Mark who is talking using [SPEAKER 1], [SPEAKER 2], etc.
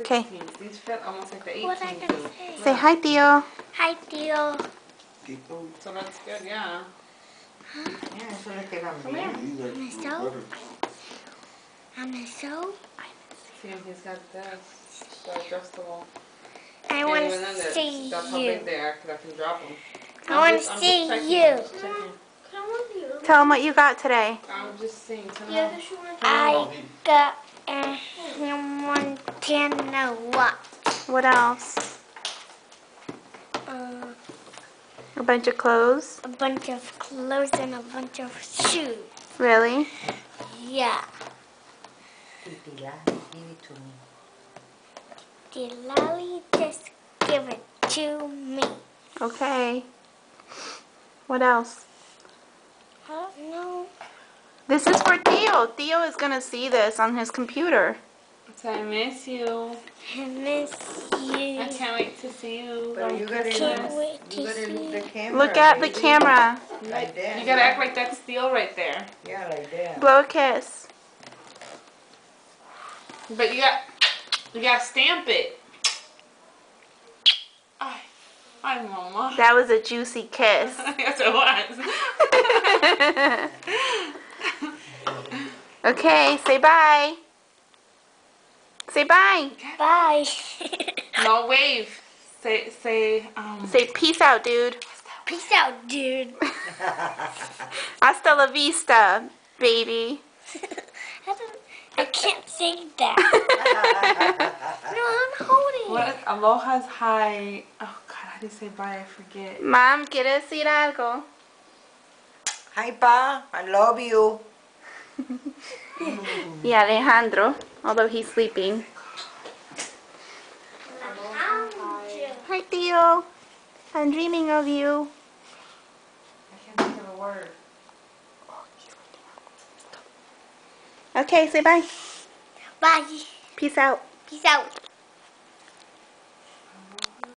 [SPEAKER 1] Okay.
[SPEAKER 2] 16s. These fit almost like the 18s
[SPEAKER 3] What I gonna say?
[SPEAKER 1] Say hi, Tio.
[SPEAKER 3] Hi,
[SPEAKER 4] Tio.
[SPEAKER 2] So that's good, yeah.
[SPEAKER 4] yeah, eso le queda
[SPEAKER 2] Come here.
[SPEAKER 4] bien.
[SPEAKER 3] Miss Doe? I'm so.
[SPEAKER 2] See, and he's got this. The adjustable.
[SPEAKER 3] I want to
[SPEAKER 2] end it.
[SPEAKER 3] see
[SPEAKER 2] That's how big
[SPEAKER 3] you.
[SPEAKER 2] they are, because I can drop them.
[SPEAKER 3] I want to see you.
[SPEAKER 1] Tell them what you got today.
[SPEAKER 2] I'm just saying to
[SPEAKER 5] Yeah,
[SPEAKER 2] know.
[SPEAKER 5] the shoe one.
[SPEAKER 3] I got a Montana watch.
[SPEAKER 1] What else?
[SPEAKER 3] Uh,
[SPEAKER 1] A bunch of clothes.
[SPEAKER 3] a bunch of clothes and a bunch of shoes.
[SPEAKER 1] Really?
[SPEAKER 3] Yeah.
[SPEAKER 4] Titi give it to me.
[SPEAKER 3] The lolly just give it to me.
[SPEAKER 1] Okay. What else?
[SPEAKER 3] Huh? No.
[SPEAKER 1] This is for Tio. Tio is gonna see this on his computer.
[SPEAKER 2] So I miss you.
[SPEAKER 3] I miss you.
[SPEAKER 2] I can't wait to see you.
[SPEAKER 4] But you gotta,
[SPEAKER 3] Can't wait
[SPEAKER 4] you
[SPEAKER 3] to
[SPEAKER 4] gotta
[SPEAKER 3] see.
[SPEAKER 4] look the camera.
[SPEAKER 1] Look at the camera.
[SPEAKER 4] Like that.
[SPEAKER 2] You gotta act like that's steel right there.
[SPEAKER 4] Yeah, like that.
[SPEAKER 1] Blow a kiss.
[SPEAKER 2] But you got, you gotta stamp it. Ay, ay, mama.
[SPEAKER 1] That was a juicy kiss.
[SPEAKER 2] yes, it was.
[SPEAKER 1] Okay, say bye. Say bye.
[SPEAKER 3] Bye.
[SPEAKER 2] no wave. Say, say, um.
[SPEAKER 1] Say peace out, dude.
[SPEAKER 3] Peace out, dude.
[SPEAKER 1] Hasta la vista, baby.
[SPEAKER 3] I, I can't say that. no, I'm holding
[SPEAKER 2] What
[SPEAKER 3] it.
[SPEAKER 2] is aloha's hi? Oh God, how do you say bye? I forget.
[SPEAKER 1] Mom, ¿quiere decir algo?
[SPEAKER 4] Hi, Pa. I love you.
[SPEAKER 1] Yeah, Alejandro, although he's sleeping. Hi, Tio. I'm dreaming of you.
[SPEAKER 2] I can't think of a word.
[SPEAKER 1] Okay, say bye.
[SPEAKER 3] Bye.
[SPEAKER 1] Peace out.
[SPEAKER 3] Peace out.